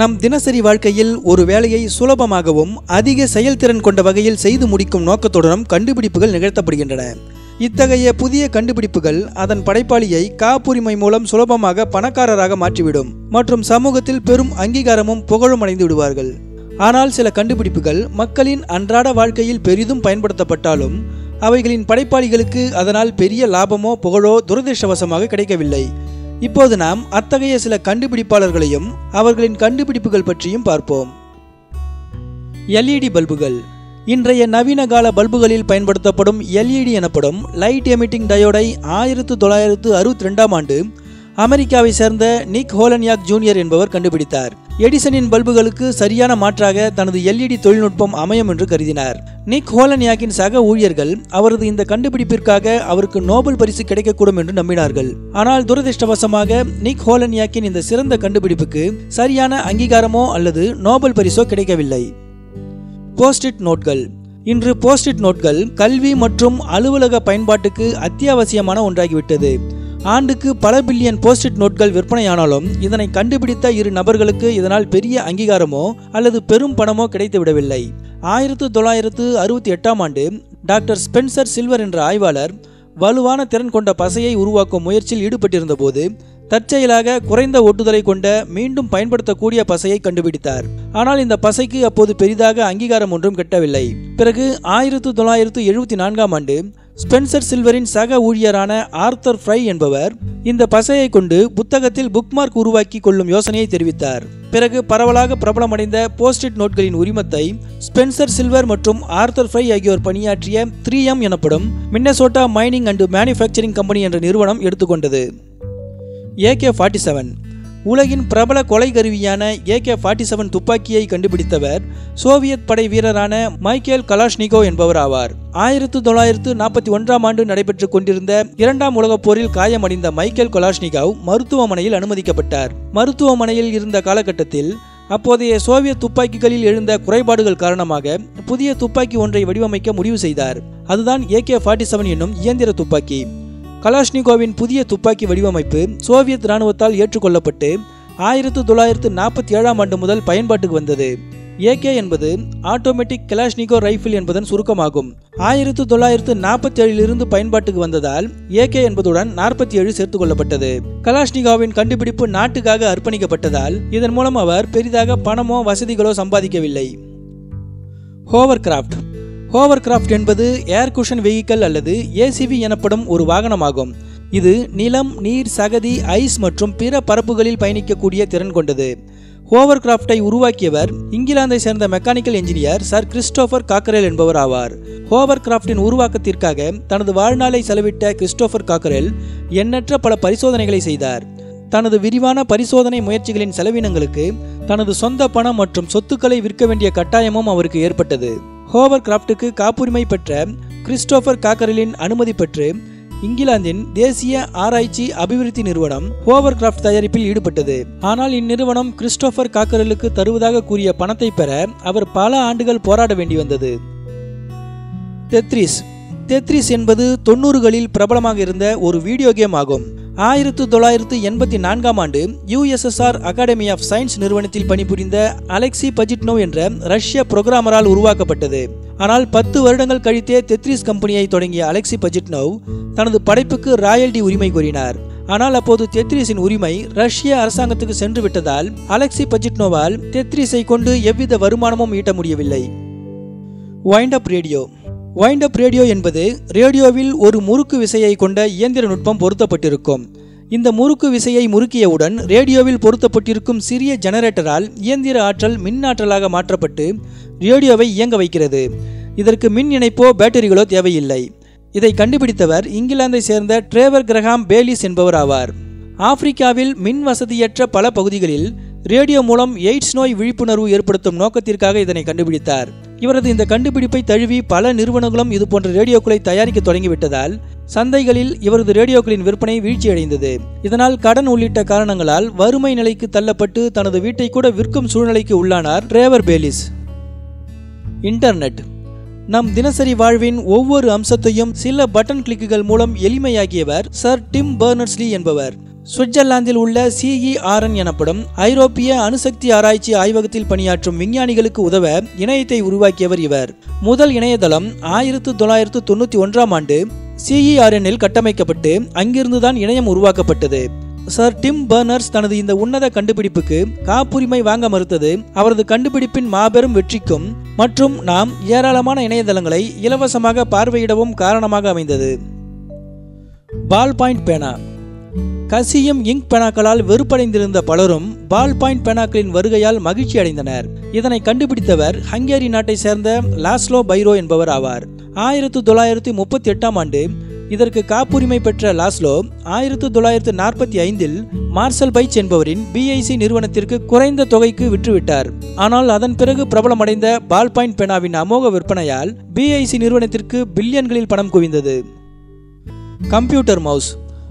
நம் தினசரி வாழ்க்கையில் ஒரு வேலையை சுலபமாகவும் அதிக செயல்திறன் கொண்ட வகையில் செய்து முடிக்கும் நோக்கத்துடனும் கண்டுபிடிப்புகள் நிகழ்த்தப்படுகின்றன. இத்தகைய புதிய கண்டுபிடிப்புகள் அதன் படைப்பாளியை காப்புரிமை மூலம் சுலபமாக பணக்காரராக மாற்றிவிடும் மற்றும் சமூகத்தில் பெரும் அங்கீகாரமும் புகழும் அடைந்து விடுவார்கள். ஆனால் சில கண்டுபிடிப்புகள் மக்களின் அன்றாட வாழ்க்கையில் பெரிதும் பயன்படுத்தப்பட்டாலும் அவைகளின் படைப்பாளிகளுக்கு அதனால் பெரிய லாபமோ புகழோ துரதிருஷ்டவசமாக கிடைக்கவில்லை. இப்போது நாம் அத்தகைய சில கண்டுபிடிப்பாளர்களையும் அவர்களின் கண்டுபிடிப்புகள் பற்றியும் பார்ப்போம். எல்இடி பல்புகள். இன்றைய நவீன கால பல்புகளில் பயன்படுத்தப்படும் எல்இடி எனப்படும் லைட் எமிட்டிங் டயோடை ஆயிரத்து தொள்ளாயிரத்து அறுபத்தி ரெண்டாம் ஆண்டு அமெரிக்காவை சேர்ந்த நிக் ஹோலன்யாக் ஜூனியர் என்பவர் கண்டுபிடித்தார். எடிசனின் பல்புகளுக்கு சரியான மாற்றாக தனது எல்இடி தொழில்நுட்பம் அமையும் என்று கருதினார். நிக் ஹோலன்யாக்கின் சக ஊழியர்கள் அவரது இந்த கண்டுபிடிப்பிற்காக அவருக்கு நோபல் பரிசு கிடைக்கக்கூடும் என்று நம்பினார்கள். ஆனால் துரதிருஷ்டவசமாக நிக் ஹோலன்யாக்கின் இந்த சிறந்த கண்டுபிடிப்புக்கு சரியான அங்கீகாரமோ அல்லது நோபல் பரிசோ கிடைக்கவில்லை. போஸ்டிட் நோட்கள். இன்று போஸ்டிட் நோட்கள் கல்வி மற்றும் அலுவலக பயன்பாட்டுக்கு அத்தியாவசியமான ஒன்றாகிவிட்டது. ஆண்டுக்கு பல பில்லியன் போஸ்டிட் நோட்கள் விற்பனையானாலும் இதனை கண்டுபிடித்த இரு நபர்களுக்கு இதனால் பெரிய அங்கீகாரமோ அல்லது பெரும் பணமோ கிடைத்துவிடவில்லை. ஆயிரத்து தொள்ளாயிரத்து அறுபத்தி எட்டாம் ஆண்டு டாக்டர் ஸ்பென்சர் சில்வர் என்ற ஆய்வாளர் வலுவான திறன் கொண்ட பசையை உருவாக்கும் முயற்சியில் ஈடுபட்டிருந்த போது தற்செயலாக குறைந்த ஒட்டுதலை கொண்ட மீண்டும் பயன்படுத்தக்கூடிய பசையை கண்டுபிடித்தார். ஆனால் இந்த பசைக்கு அப்போது பெரிதாக அங்கீகாரம் ஒன்றும் கிட்டவில்லை. பிறகு ஆயிரத்து தொள்ளாயிரத்து எழுபத்தி நான்காம் ஆண்டு ஸ்பென்சர் சில்வரின் சக ஊழியரான ஆர்த்தர் ஃப்ரை என்பவர் இந்த பசையை கொண்டு புத்தகத்தில் புக்மார்க் உருவாக்கி கொள்ளும் யோசனையை தெரிவித்தார். பிறகு பரவலாக பிரபலமடைந்த போஸ்டிட் நோட்களின் உரிமத்தை ஸ்பென்சர் சில்வர் மற்றும் ஆர்த்தர் ஃப்ரை ஆகியோர் பணியாற்றிய த்ரீ எம் எனப்படும் Minnesota mining and manufacturing company என்ற நிறுவனம் எடுத்துக்கொண்டது. AK forty seven. உலகின் பிரபல கொலை கருவியான ஏகே ஃபார்ட்டி செவன் துப்பாக்கியை கண்டுபிடித்தவர் சோவியத் படை வீரரான மைக்கேல் கலாஷ்னிகோ என்பவர் ஆவார் ஆயிரத்து தொள்ளாயிரத்து நாற்பத்தி ஒன்றாம் ஆண்டு நடைபெற்றுக் கொண்டிருந்த இரண்டாம் உலகப் போரில் காயமடைந்த மைக்கேல் கொலாஷ்னிகாவ் மருத்துவமனையில் அனுமதிக்கப்பட்டார். மருத்துவமனையில் இருந்த காலகட்டத்தில் அப்போதைய சோவியத் துப்பாக்கிகளில் எழுந்த குறைபாடுகள் காரணமாக புதிய துப்பாக்கி ஒன்றை வடிவமைக்க முடிவு செய்தார். அதுதான் ஏகே ஃபார்ட்டி செவன் என்னும் இயந்திர துப்பாக்கி. கலாஷ்னிகோவின் புதிய துப்பாக்கி வடிவமைப்பு சோவியத் இராணுவத்தால் ஏற்றுக்கொள்ளப்பட்டு ஆயிரத்து தொள்ளாயிரத்து நாற்பத்தி ஏழாம் ஆண்டு முதல் பயன்பாட்டுக்கு வந்தது. ஏகே என்பது ஆட்டோமேட்டிக் கலாஷ்னிகோ ரைஃபிள் என்பதன் சுருக்கமாகும். ஆயிரத்து தொள்ளாயிரத்து நாற்பத்தி ஏழிலிருந்து பயன்பாட்டுக்கு வந்ததால் ஏகே என்பதுடன் நாற்பத்தி ஏழு சேர்த்துக் கொள்ளப்பட்டது கலாஷ்னிகாவின் கண்டுபிடிப்பு நாட்டுக்காக அர்ப்பணிக்கப்பட்டதால் இதன் மூலம் அவர் பெரிதாக பணமோ வசதிகளோ சம்பாதிக்கவில்லை. ஹோவர் கிராஃப்ட் ஹோவர் கிராஃப்ட் என்பது ஏர் குஷன் வெஹிக்கல் அல்லது ஏசிவி எனப்படும் ஒரு வாகனமாகும். இது நிலம் நீர் சகதி ஐஸ் மற்றும் பிற பரப்புகளில் பயணிக்கக்கூடிய திறன் கொண்டது. ஹோவர் கிராஃப்டை உருவாக்கியவர் இங்கிலாந்தை சேர்ந்த mechanical engineer sir Christopher Cockerell என்பவர் ஆவார். ஹோவர் கிராஃப்டின் உருவாக்கத்திற்காக தனது வாழ்நாளை செலவிட்ட கிறிஸ்டோபர் காக்கரேல் எண்ணற்ற பல பரிசோதனைகளை செய்தார். தனது விரிவான பரிசோதனை முயற்சிகளின் செலவினங்களுக்கு தனது சொந்த பணம் மற்றும் சொத்துக்களை விற்க வேண்டிய கட்டாயமும் அவருக்கு ஏற்பட்டது. ஹோவர் கிராஃப்டுக்கு காப்புரிமை பெற்ற கிறிஸ்டோபர் காக்கரலின் அனுமதி பெற்று இங்கிலாந்தின் தேசிய ஆராய்ச்சி அபிவிருத்தி நிறுவனம் ஹோவர் கிராஃப்ட் தயாரிப்பில் ஈடுபட்டது. ஆனால் இந்நிறுவனம் கிறிஸ்டோபர் காக்கரலுக்கு தருவதாக கூறிய பணத்தை பெற அவர் பல ஆண்டுகள் போராட வேண்டி வந்தது. தெத்ரிஸ். தெத்ரிஸ் என்பது தொண்ணூறுகளில் பிரபலமாக இருந்த ஒரு வீடியோ கேம் ஆகும். ஆயிரத்து தொள்ளாயிரத்து எண்பத்தி நான்காம் ஆண்டு யுஎஸ்எஸ்ஆர் அகாடமி ஆஃப் சயின்ஸ் நிறுவனத்தில் பணிபுரிந்த அலெக்சி பஜிட்னோ என்ற ரஷ்ய புரோகிராமரால் உருவாக்கப்பட்டது. ஆனால் பத்து வருடங்கள் கழித்தே தெத்ரிஸ் கம்பெனியை தொடங்கிய அலெக்சி பஜிட்னோவ் தனது படைப்புக்கு ராயல்டி உரிமை கோரினார். ஆனால் அப்போது தெத்ரிஸின் உரிமை ரஷ்ய அரசாங்கத்துக்கு சென்று விட்டதால் அலெக்சி பஜிட்னோவால் தெத்ரிஸை கொண்டு எவ்வித வருமானமும் ஈட்ட முடியவில்லை. Wind up radio wind up radio என்பது ரேடியோவில் ஒரு முறுக்கு விசையை கொண்ட இயந்திர நுட்பம் பொருத்தப்பட்டிருக்கும். இந்த முறுக்கு விசையை முறுக்கியவுடன் ரேடியோவில் பொருத்தப்பட்டிருக்கும் சிறிய ஜெனரேட்டரால் இயந்திர ஆற்றல் மின் ஆற்றலாக மாற்றப்பட்டு ரேடியோவை இயங்க வைக்கிறது. இதற்கு மின் இணைப்போ பேட்டரிகளோ தேவையில்லை. இதை கண்டுபிடித்தவர் இங்கிலாந்தை சேர்ந்த ட்ரேவர் கிரஹாம் பேலிஸ் என்பவர் ஆவார். ஆப்பிரிக்காவில் மின் வசதியற்ற பல பகுதிகளில் ரேடியோ மூலம் எய்ட்ஸ் நோய் விழிப்புணர்வு ஏற்படுத்தும் நோக்கத்திற்காக இதனை கண்டுபிடித்தார். இவரது இந்த கண்டுபிடிப்பை தழுவி பல நிறுவனங்களும் இது போன்ற ரேடியோக்களை தயாரிக்க தொடங்கிவிட்டதால் சந்தைகளில் இவரது ரேடியோக்களின் விற்பனை வீழ்ச்சியடைந்தது. இதனால் கடன் உள்ளிட்ட காரணங்களால் வறுமை நிலைக்கு தள்ளப்பட்டு தனது வீட்டை கூட விற்கும் சூழ்நிலைக்கு உள்ளானார் ட்ரேவர் பேலிஸ். இன்டர்நெட். நம் தினசரி வாழ்வின் ஒவ்வொரு அம்சத்தையும் சில பட்டன் கிளிக்குகள் மூலம் எளிமையாகியவர் சர் டிம் பர்னர்ஸ்லி என்பவர். சுவிட்சர்லாந்தில் உள்ள சிஇஆர்என் எனப்படும் ஐரோப்பிய அணுசக்தி ஆராய்ச்சி ஆய்வகத்தில் பணியாற்றும் விஞ்ஞானிகளுக்கு உதவ இணையத்தை உருவாக்கியவர் இவர். முதல் இணையதளம் ஆயிரத்து தொள்ளாயிரத்து தொண்ணூற்றி ஒன்றாம் ஆண்டு சிஇஆர்என்னில் கட்டமைக்கப்பட்டு அங்கிருந்துதான் இணையம் உருவாக்கப்பட்டது. சர் டிம் பர்னர்ஸ் தனது இந்த உன்னத கண்டுபிடிப்புக்கு காப்புரிமை வாங்க மறுத்தது அவரது கண்டுபிடிப்பின் மாபெரும் வெற்றிக்கும் மற்றும் நாம் ஏராளமான இணையதளங்களை இலவசமாக பார்வையிடவும் காரணமாக அமைந்தது. பால் பாயிண்ட் பேனா. கசியும் இங்க் பெனாக்களால் வெறுப்படைந்திருந்த பலரும் பால் பாயிண்ட் பெனாக்களின் வருகையால் மகிழ்ச்சி அடைந்தனர். இதனை கண்டுபிடித்தவர் ஹங்கேரி நாட்டை சேர்ந்த லாஸ்லோ பைரோ என்பவர் ஆவார். ஆயிரத்து தொள்ளாயிரத்தி முப்பத்தி எட்டாம் ஆண்டு இதற்கு காப்புரிமை பெற்ற லாஸ்லோ ஆயிரத்து தொள்ளாயிரத்து நாற்பத்தி ஐந்தில் மார்சல் பைச் என்பவரின் பிஐசி நிறுவனத்திற்கு குறைந்த தொகைக்கு விற்றுவிட்டார். ஆனால் அதன் பிறகு பிரபலமடைந்த பால் பாயிண்ட் பேனாவின் அமோக விற்பனையால் பிஐசி நிறுவனத்திற்கு பில்லியன்களில் பணம் குவிந்தது. கம்ப்யூட்டர் மவுஸ்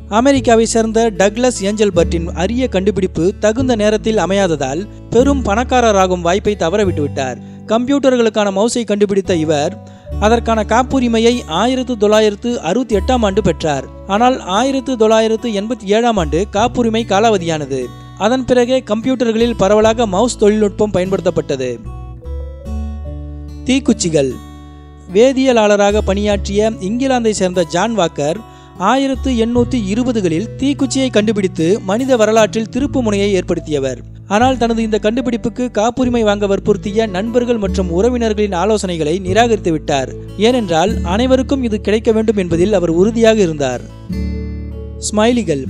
அமெரிக்காவை சேர்ந்த டக்ளஸ் ஏஞ்சல் பர்ட்டின் அரிய கண்டுபிடிப்பு தகுந்த நேரத்தில் அமையாததால் பெரும் பணக்காரராகும் வாய்ப்பை தவறவிட்டுவிட்டார் கம்ப்யூட்டர்களுக்கான மவுஸை கண்டுபிடித்த இவர் அதற்கான காப்புரிமையை ஆயிரத்து தொள்ளாயிரத்து அறுபத்தி எட்டாம் ஆண்டு பெற்றார். ஆனால் ஆயிரத்து தொள்ளாயிரத்து எண்பத்தி ஏழாம் ஆண்டு காப்புரிமை காலாவதியானது. அதன் பிறகே கம்ப்யூட்டர்களில் பரவலாக மவுஸ் தொழில்நுட்பம் பயன்படுத்தப்பட்டது. தீக்குச்சிகள். வேதியியலாளராக பணியாற்றிய இங்கிலாந்தை சேர்ந்த ஜான் வாக்கர் ஆயிரத்து எண்ணூற்றி இருபதுகளில் தீக்குச்சியை கண்டுபிடித்து மனித வரலாற்றில் திருப்பு முனையை ஏற்படுத்தியவர். ஆனால் தனது இந்த கண்டுபிடிப்புக்கு காப்புரிமை வாங்க வற்புறுத்திய நண்பர்கள் மற்றும் உறவினர்களின் ஆலோசனைகளை நிராகரித்து விட்டார். ஏனென்றால் அனைவருக்கும் இது கிடைக்க வேண்டும் என்பதில் அவர் உறுதியாக இருந்தார். ஸ்மைலிகள்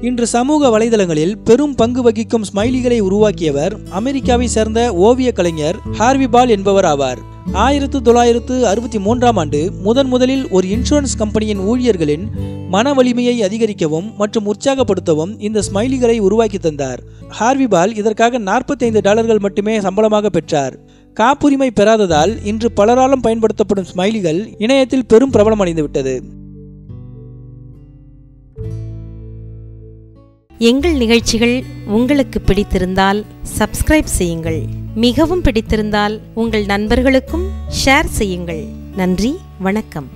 இன்று சமூக வலைதளங்களில் பெரும் பங்கு வகிக்கும் ஸ்மைலிகளை உருவாக்கியவர் அமெரிக்காவை சேர்ந்த ஓவிய கலைஞர் ஹார்வி பால் என்பவர் ஆவார். ஆயிரத்து தொள்ளாயிரத்து அறுபத்தி மூன்றாம் ஆண்டு முதன் முதலில் ஒரு இன்சூரன்ஸ் கம்பெனியின் ஊழியர்களின் மன வலிமையை அதிகரிக்கவும் மற்றும் உற்சாகப்படுத்தவும் இந்த ஸ்மைலிகளை உருவாக்கி தந்தார். ஹார்விபால் இதற்காக நாற்பத்தைந்து டாலர்கள் மட்டுமே சம்பளமாக பெற்றார். காப்புரிமை பெறாததால் இன்று பலராலும் பயன்படுத்தப்படும் ஸ்மைலிகள் இணையத்தில் பெரும் பிரபலமடைந்துவிட்டது. எங்கள் நிகழ்ச்சிகள் உங்களுக்கு பிடித்திருந்தால் சப்ஸ்கிரைப் செய்யுங்கள். மிகவும் பிடித்திருந்தால் உங்கள் நண்பர்களுக்கும் ஷேர் செய்யுங்கள். நன்றி வணக்கம்.